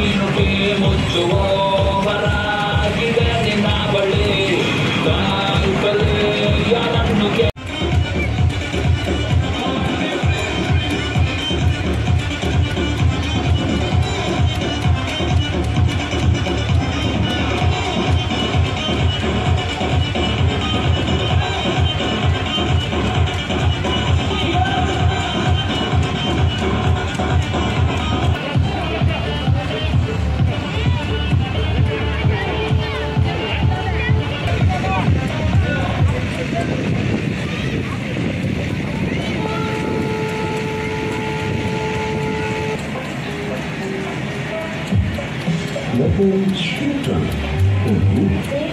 Latino que mucho Moppel Schütern und Luke.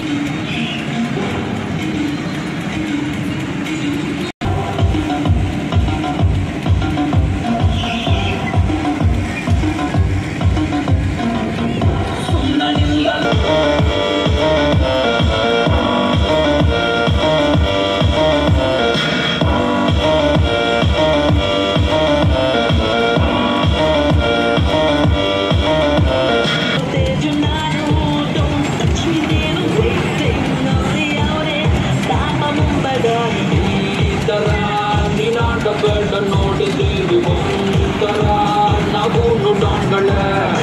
Gonna